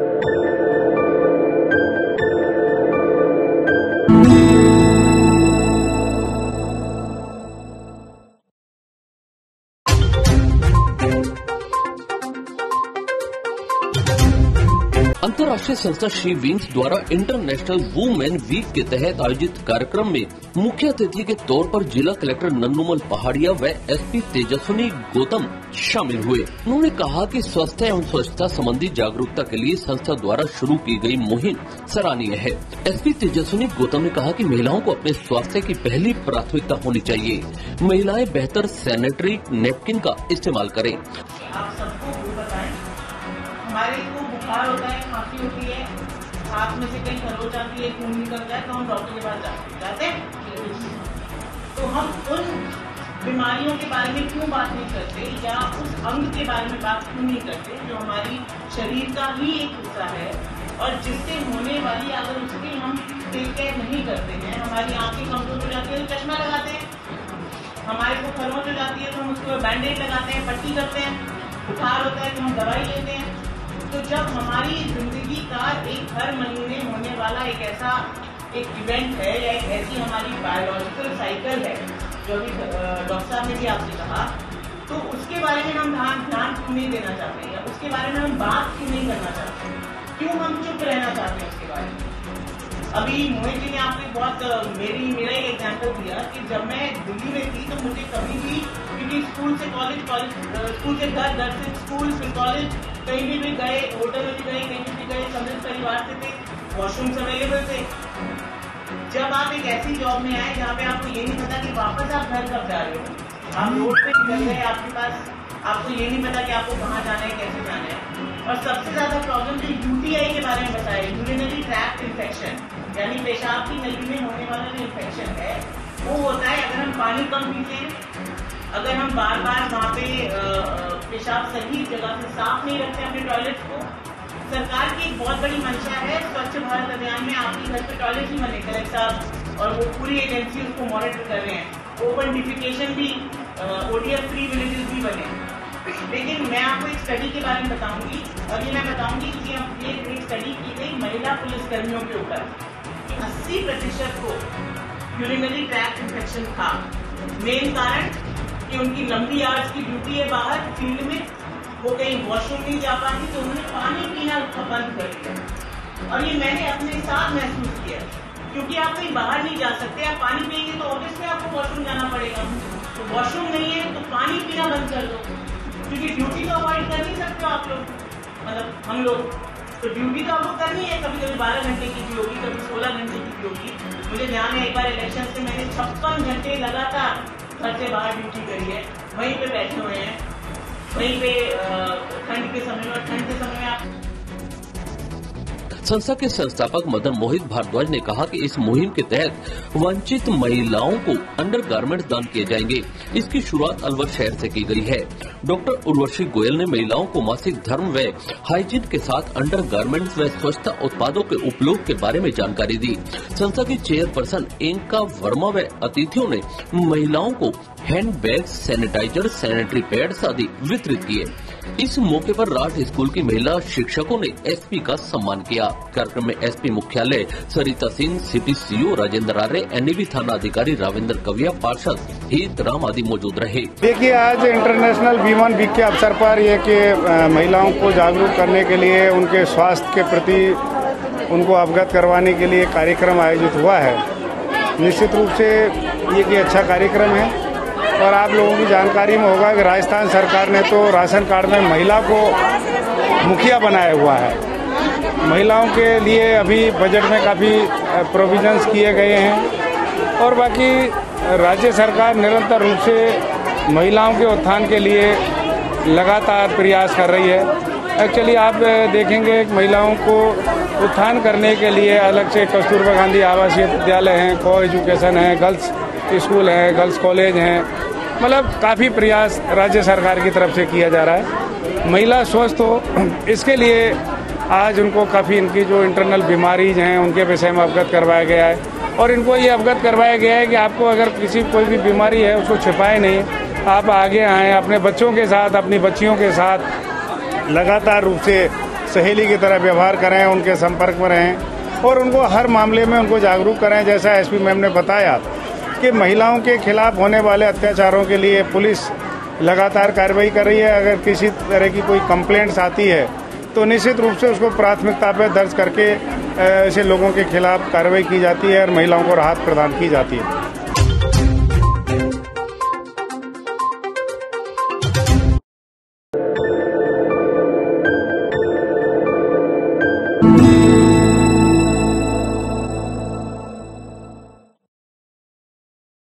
Thank you. अंतर्राष्ट्रीय संस्था Shri wings द्वारा इंटरनेशनल वुमेन वीक के तहत आयोजित कार्यक्रम में मुख्य अतिथि के तौर पर जिला कलेक्टर नन्नूमल पहाड़िया व एसपी तेजस्विनी गौतम शामिल हुए। उन्होंने कहा कि स्वास्थ्य एवं स्वच्छता संबंधी जागरूकता के लिए संस्था द्वारा शुरू की गई मुहिम सराहनीय है। एसपी तेजस्विनी गौतम ने कहा कि महिलाओं को अपने स्वास्थ्य की पहली प्राथमिकता होनी चाहिए। महिलाएँ बेहतर सैनिटरी नेपकिन का इस्तेमाल करें। बुखार होता है, खांसी होती है, हाथ में से कहीं खरोच आती है, खून निकल जाए तो हम डॉक्टर के पास जाते हैं। जाते हैं? तो हम उन बीमारियों के बारे में क्यों बात नहीं करते, या उस अंग के बारे में बात क्यों नहीं करते, जो हमारी शरीर का ही एक हिस्सा है, और जिससे होने वाली अगर उसकी हम टेक केयर नहीं करते हैं, हमारी आँखें कमज़ोर हो जाती है तो चश्मा लगाते हैं। हमारे को खरोच हो जाती है तो हम उसको बैंडेज लगाते हैं, पट्टी करते हैं। बुखार होता है तो हम दवाई लेते हैं। तो जब हमारी ज़िंदगी का एक हर महीने होने वाला एक ऐसा एक इवेंट है या एक ऐसी हमारी बायोलॉजिकल साइकिल है, जो अभी डॉक्टर साहब ने भी आपसे कहा तो उसके बारे में हम ध्यान ध्यान क्यों नहीं देना चाहते या उसके बारे में हम बात क्यों नहीं करना चाहते क्यों हम चुप रहना चाहते हैं उसके बारे में? अभी मोहित जी ने आपने बहुत मेरी, मेरा एक एग्ज़ाम्पल दिया कि जब मैं दिल्ली में थी तो मुझे कभी भी, क्योंकि स्कूल से कॉलेज कॉलेज स्कूल से घर घर से स्कूल, फिर कॉलेज कहीं भी भी गए, होटल में भी गए, कहीं भी गए समृद्ध परिवार से थे वॉशरूम्स अवेलेबल थे। जब आप एक ऐसी जॉब में आए जहाँ पे आपको ये नहीं पता कि वापस आप घर कब जा रहे हो। आप रोड पे निकल गए, आपके पास, आपको ये नहीं पता कि आपको कहाँ जाना है, कैसे जाना है। और सबसे ज़्यादा प्रॉब्लम जो यूटीआई के बारे में बताया यूरिनरी ट्रैक्ट इन्फेक्शन यानी पेशाब की नली में होने वाला जो इन्फेक्शन है, वो होता है अगर हम पानी कम पीते हैं, अगर हम बार बार वहाँ पे पेशाब सही जगह से साफ़ नहीं रखते अपने टॉयलेट को। सरकार की एक बहुत बड़ी मंशा है, स्वच्छ भारत अभियान में आपके घर पे टॉयलेट ही बने कलेक्टर साहब? और वो पूरी एजेंसी उसको मॉनिटर कर रहे हैं। ओपन डिफिकेशन भी ओडीएफ फ्री विलेजेस भी बने। लेकिन मैं आपको एक स्टडी के बारे में बताऊँगी। और ये मैं बताऊँगी कि हम ये एक स्टडी की गई महिला पुलिसकर्मियों के ऊपर। अस्सी प्रतिशत को यूरिनरी ट्रैक इन्फेक्शन था। मेन कारण कि उनकी लंबी आवर्स की ड्यूटी है बाहर, फ़ील्ड में, वो कहीं वॉशरूम नहीं जा पाती तो उन्होंने पानी पीना बंद कर दिया। और ये मैंने अपने साथ महसूस किया, क्योंकि आप कहीं बाहर नहीं जा सकते, आप पानी पिएँगे तो ऑब्वियसली आपको वॉशरूम जाना पड़ेगा। तो वॉशरूम नहीं है तो पानी पीना बंद कर दो। क्योंकि ड्यूटी तो अवॉइड कर नहीं सकते आप लोग। मतलब हम लोग तो ड्यूटी तो आपको करनी है कभी कभी बारह घंटे की भी होगी, कभी सोलह घंटे की भी होगी। मुझे ध्यान है, एक बार इलेक्शन से मैंने छप्पन घंटे लगातार घर से बाहर ड्यूटी करी है वहीं पे बैठे हुए हैं। वहीं पे ठंड के समय में और ठंड के समय में आप संस्था के संस्थापक मदन मोहित भारद्वाज ने कहा कि इस मुहिम के तहत वंचित महिलाओं को अंडर गारमेंट दान किए जाएँगे। इसकी शुरुआत अलवर शहर से की गई है। डॉक्टर उर्वशी गोयल ने महिलाओं को मासिक धर्म व हाइजीन के साथ अंडर गारमेंट्स व स्वच्छता उत्पादों के उपयोग के बारे में जानकारी दी। संस्था की चेयरपर्सन एंका वर्मा व अतिथियों ने महिलाओं को hand bag sanitiser, sanitary pad आदि वितरित किए। इस मौके पर राठ स्कूल की महिला शिक्षकों ने एसपी का सम्मान किया। कार्यक्रम में एसपी मुख्यालय Sarita Singh, city CO Rajendra Arya NAB थाना अधिकारी राविंद्र कविया, पार्षद हित राम आदि मौजूद रहे। देखिए, आज इंटरनेशनल वीमन वीक के अवसर पर ये कि महिलाओं को जागरूक करने के लिए, उनके स्वास्थ्य के प्रति उनको अवगत करवाने के लिए कार्यक्रम आयोजित हुआ है। निश्चित रूप से ये कि अच्छा कार्यक्रम है। और आप लोगों की जानकारी में होगा कि राजस्थान सरकार ने तो राशन कार्ड में महिला को मुखिया बनाया हुआ है। महिलाओं के लिए अभी बजट में काफ़ी प्रोविजंस किए गए हैं। और बाकी राज्य सरकार निरंतर रूप से महिलाओं के उत्थान के लिए लगातार प्रयास कर रही है। एक्चुअली आप देखेंगे महिलाओं को उत्थान करने के लिए अलग से कस्तूरबा गांधी आवासीय विद्यालय हैं को एजुकेशन है, गर्ल्स स्कूल है, गर्ल्स कॉलेज हैं। मतलब काफ़ी प्रयास राज्य सरकार की तरफ़ से किया जा रहा है। महिला स्वस्थ हो, इसके लिए आज उनको काफ़ी इनकी जो इंटरनल बीमारीज हैं, उनके विषय में अवगत करवाया गया है। और इनको ये अवगत करवाया गया है कि आपको अगर किसी कोई भी बीमारी है, उसको छिपाए नहीं, आप आगे आएँ, अपने बच्चों के साथ, अपनी बच्चियों के साथ लगातार रूप से सहेली की तरह व्यवहार करें, उनके संपर्क में रहें और उनको हर मामले में उनको जागरूक करें, जैसा एसपी मैम ने बताया। कि महिलाओं के खिलाफ होने वाले अत्याचारों के लिए पुलिस लगातार कार्रवाई कर रही है। अगर किसी तरह की कोई कंप्लेंट्स आती है तो निश्चित रूप से उसको प्राथमिकता पर दर्ज करके ऐसे लोगों के खिलाफ कार्रवाई की जाती है और महिलाओं को राहत प्रदान की जाती है।